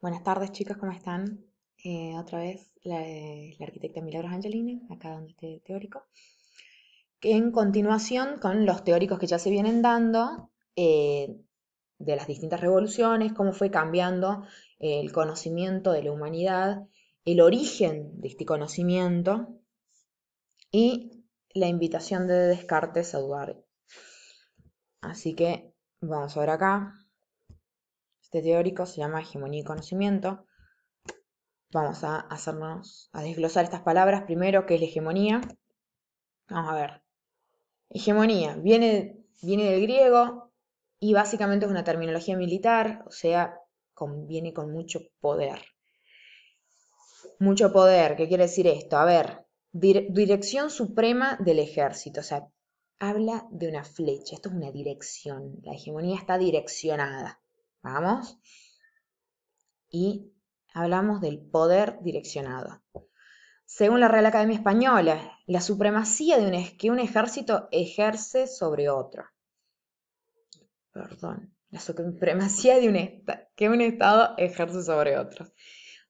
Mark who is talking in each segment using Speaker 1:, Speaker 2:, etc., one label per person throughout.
Speaker 1: Buenas tardes chicos, ¿cómo están? Eh, otra vez la, la, arquitecta Milagros Angelini, acá donde esté teórico. En continuación con los teóricos que ya se vienen dando eh, de las distintas revoluciones, cómo fue cambiando el conocimiento de la humanidad, el origen de este conocimiento y la invitación de Descartes a dudar. Así que vamos a ver acá. Este teórico se llama hegemonía y conocimiento. Vamos a hacernos, a desglosar estas palabras. Primero, ¿qué es la hegemonía? Vamos a ver. Hegemonía viene, viene del griego y básicamente es una terminología militar, o sea, viene con mucho poder. Mucho poder, ¿qué quiere decir esto? A ver, dirección suprema del ejército, o sea, habla de una flecha, esto es una dirección, la hegemonía está direccionada. Y hablamos del poder direccionado. Según la Real Academia Española, la supremacía de un, que un ejército ejerce sobre otro. Perdón, la supremacía de un que un Estado ejerce sobre otro.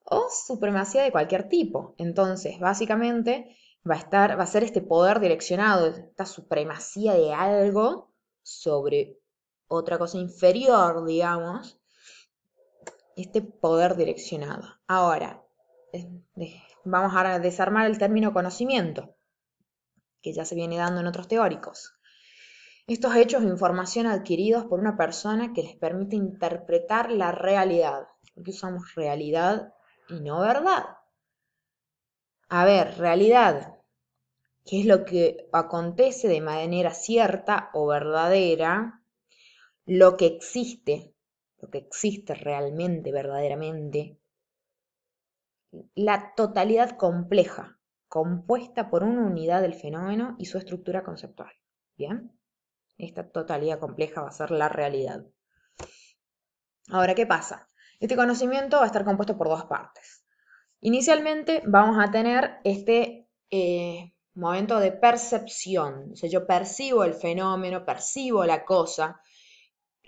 Speaker 1: O supremacía de cualquier tipo. Entonces, básicamente, va a, estar, va a ser este poder direccionado, esta supremacía de algo sobre otra cosa inferior, digamos, este poder direccionado. Ahora, vamos a desarmar el término conocimiento, que ya se viene dando en otros teóricos. Estos hechos o información adquiridos por una persona que les permite interpretar la realidad. Porque usamos realidad y no verdad. A ver, realidad. ¿Qué es lo que acontece de manera cierta o verdadera lo que existe, lo que existe realmente, verdaderamente, la totalidad compleja, compuesta por una unidad del fenómeno y su estructura conceptual. ¿Bien? Esta totalidad compleja va a ser la realidad. Ahora, ¿qué pasa? Este conocimiento va a estar compuesto por dos partes. Inicialmente vamos a tener este eh, momento de percepción. O yo percibo el fenómeno, percibo la cosa,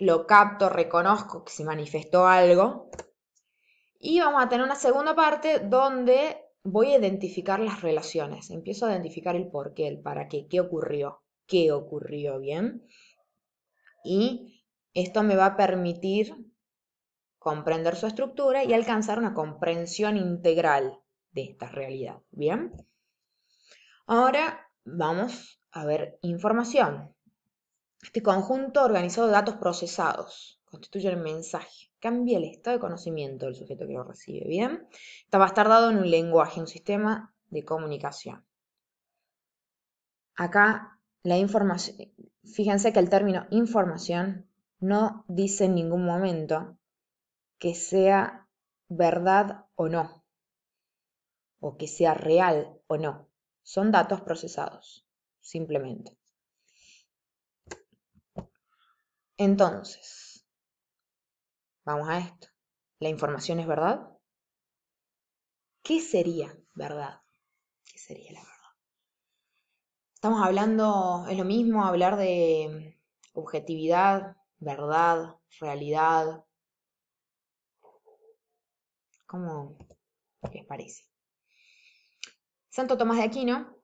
Speaker 1: lo capto, reconozco que se manifestó algo. Y vamos a tener una segunda parte donde voy a identificar las relaciones. Empiezo a identificar el por qué, el para qué, qué ocurrió, qué ocurrió, ¿bien? Y esto me va a permitir comprender su estructura y alcanzar una comprensión integral de esta realidad, ¿bien? Ahora vamos a ver información. Este conjunto organizado de datos procesados constituye el mensaje. Cambia el estado de conocimiento del sujeto que lo recibe. Bien, Esta va a estar dado en un lenguaje, un sistema de comunicación. Acá la información, fíjense que el término información no dice en ningún momento que sea verdad o no, o que sea real o no. Son datos procesados, simplemente. Entonces, vamos a esto. ¿La información es verdad? ¿Qué sería verdad? ¿Qué sería la verdad? Estamos hablando, es lo mismo hablar de objetividad, verdad, realidad. ¿Cómo les parece? Santo Tomás de Aquino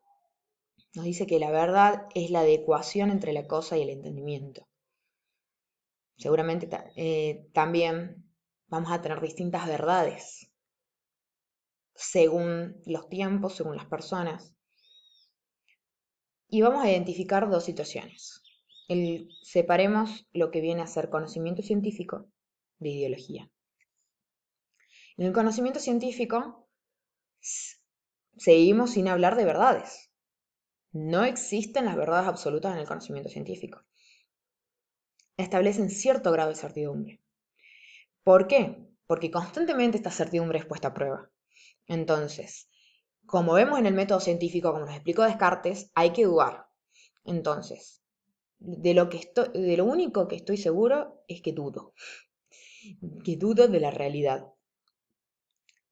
Speaker 1: nos dice que la verdad es la adecuación entre la cosa y el entendimiento seguramente eh, también vamos a tener distintas verdades según los tiempos, según las personas. Y vamos a identificar dos situaciones. separemos lo que viene a ser conocimiento científico de ideología. En el conocimiento científico seguimos sin hablar de verdades. No existen las verdades absolutas en el conocimiento científico establecen cierto grado de certidumbre. ¿Por qué? Porque constantemente esta certidumbre es puesta a prueba. Entonces, como vemos en el método científico, como nos explicó Descartes, hay que dudar. Entonces, de lo, de lo único que estoy seguro es que dudo. Que dudo de la realidad.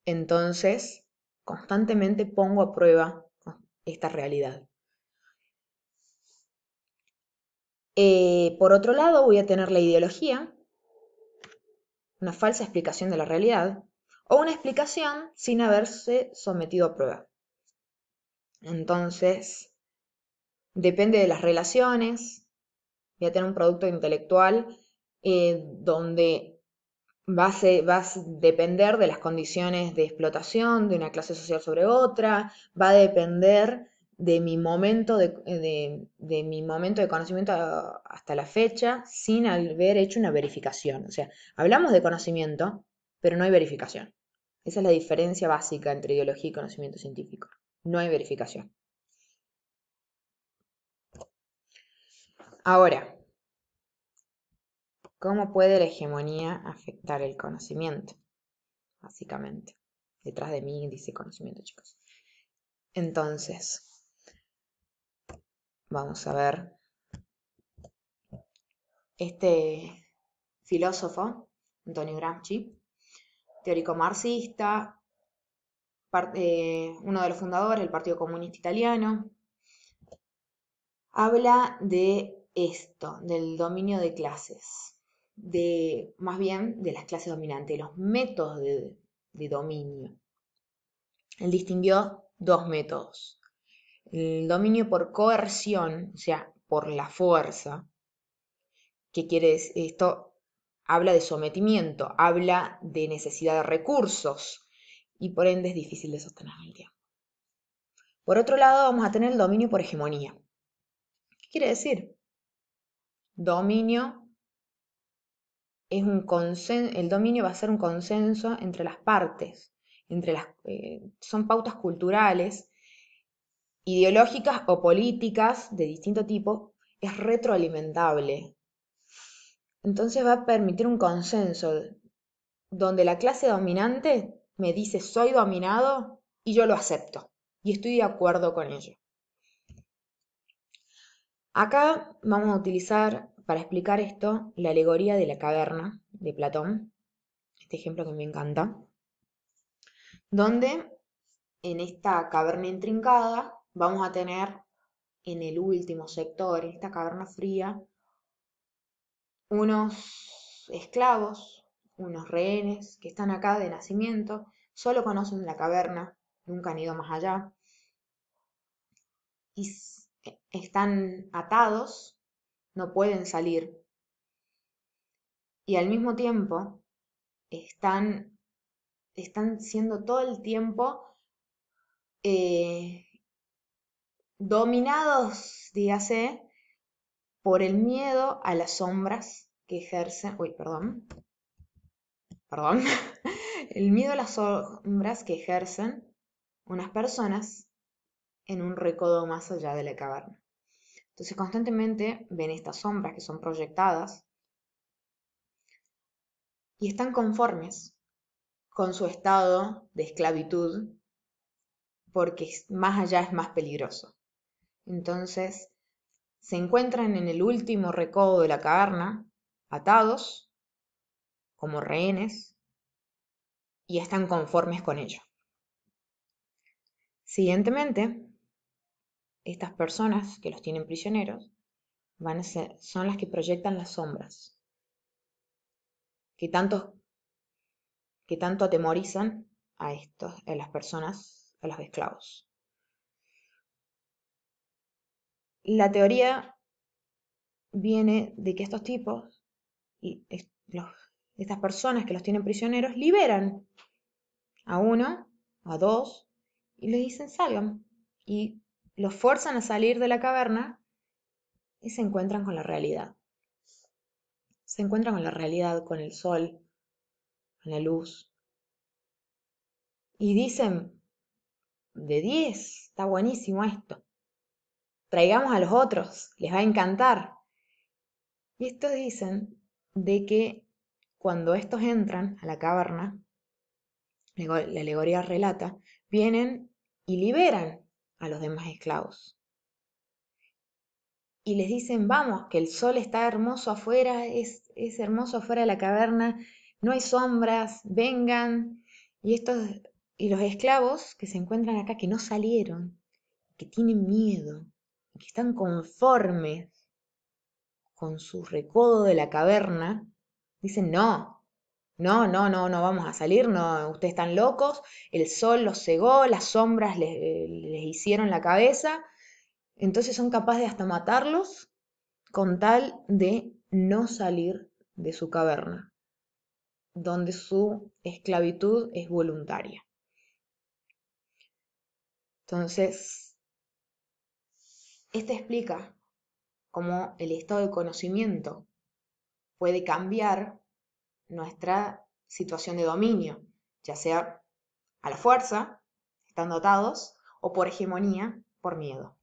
Speaker 1: Entonces, constantemente pongo a prueba esta realidad. Eh, por otro lado, voy a tener la ideología, una falsa explicación de la realidad, o una explicación sin haberse sometido a prueba. Entonces, depende de las relaciones, voy a tener un producto intelectual eh, donde va a, depender de las condiciones de explotación de una clase social sobre otra, va a depender de mi momento de, mi momento de conocimiento hasta la fecha sin haber hecho una verificación. O sea, hablamos de conocimiento, pero no hay verificación. Esa es la diferencia básica entre ideología y conocimiento científico. No hay verificación. Ahora, ¿cómo puede la hegemonía afectar el conocimiento? Básicamente. Detrás de mí dice conocimiento, chicos. Entonces, vamos a ver. Este filósofo, Antonio Gramsci, teórico marxista, eh, uno de los fundadores del Partido Comunista Italiano, habla de esto, del dominio de clases, de más bien de las clases dominantes, los métodos de, de dominio. Él distinguió dos métodos. El dominio por coerción, o sea, por la fuerza, que quiere decir, esto habla de sometimiento, habla de necesidad de recursos y por ende es difícil de sostener el tiempo. Por otro lado, vamos a tener el dominio por hegemonía. ¿Qué quiere decir? Dominio es un el dominio va a ser un consenso entre las partes, entre las, eh, son pautas culturales, ideológicas o políticas de distinto tipo, es retroalimentable. Entonces va a permitir un consenso donde la clase dominante me dice soy dominado y yo lo acepto y estoy de acuerdo con ello. Acá vamos a utilizar para explicar esto la alegoría de la caverna de Platón, este ejemplo que me encanta, donde en esta caverna intrincada vamos a tener en el último sector, en esta caverna fría, unos esclavos, unos rehenes que están acá de nacimiento, solo conocen la caverna, nunca han ido más allá, y están atados, no pueden salir. Y al mismo tiempo están, están siendo todo el tiempo eh, dominados, dígase, por el miedo a las sombras que ejercen, uy, perdón, perdón, el miedo a las sombras que ejercen unas personas en un recodo más allá de la caverna. Entonces constantemente ven estas sombras que son proyectadas y están conformes con su estado de esclavitud porque más allá es más peligroso. Entonces se encuentran en el último recodo de la caverna, atados, como rehenes, y están conformes con ello. Siguientemente, estas personas que los tienen prisioneros van a ser, son las que proyectan las sombras, que tanto, que tanto atemorizan a, estos, a las personas, a los esclavos. La teoría viene de que estos tipos, y estas personas que los tienen prisioneros, liberan a uno, a dos, y les dicen salgan. Y los fuerzan a salir de la caverna y se encuentran con la realidad. Se encuentran con la realidad, con el sol, con la luz. Y dicen, de 10, está buenísimo esto. Traigamos a los otros, les va a encantar. Y estos dicen de que cuando estos entran a la caverna, la alegoría relata, vienen y liberan a los demás esclavos. Y les dicen, vamos, que el sol está hermoso afuera, es, hermoso afuera de la caverna, no hay sombras, vengan. Y, estos, y los esclavos que se encuentran acá, que no salieron, que tienen miedo, que están conformes con su recodo de la caverna, dicen, no, No, no, no, no vamos a salir, no, ustedes están locos, el sol los cegó, las sombras les, les hicieron la cabeza, entonces son capaces de hasta matarlos con tal de no salir de su caverna, donde su esclavitud es voluntaria. Entonces, este explica cómo el estado de conocimiento puede cambiar nuestra situación de dominio, ya sea a la fuerza, estando atados, o por hegemonía, por miedo.